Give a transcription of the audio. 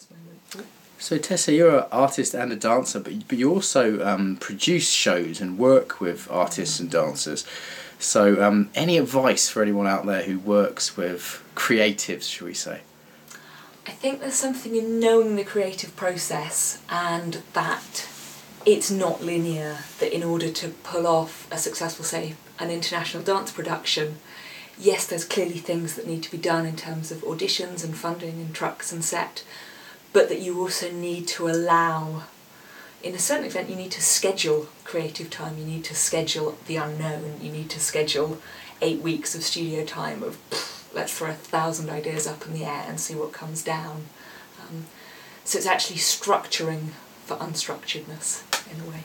this moment. So Tessa, you're an artist and a dancer, but but you also um, produce shows and work with artists and dancers. So um, any advice for anyone out there who works with creatives, should we say? I think there's something in knowing the creative process and that it's not linear, that in order to pull off a successful, say, an international dance production, yes, there's clearly things that need to be done in terms of auditions and funding and trucks and set, but that you also need to allow, in a certain extent, you need to schedule creative time, you need to schedule the unknown, you need to schedule eight weeks of studio time of pff, let's throw a thousand ideas up in the air and see what comes down. Um, so it's actually structuring for unstructuredness in a way.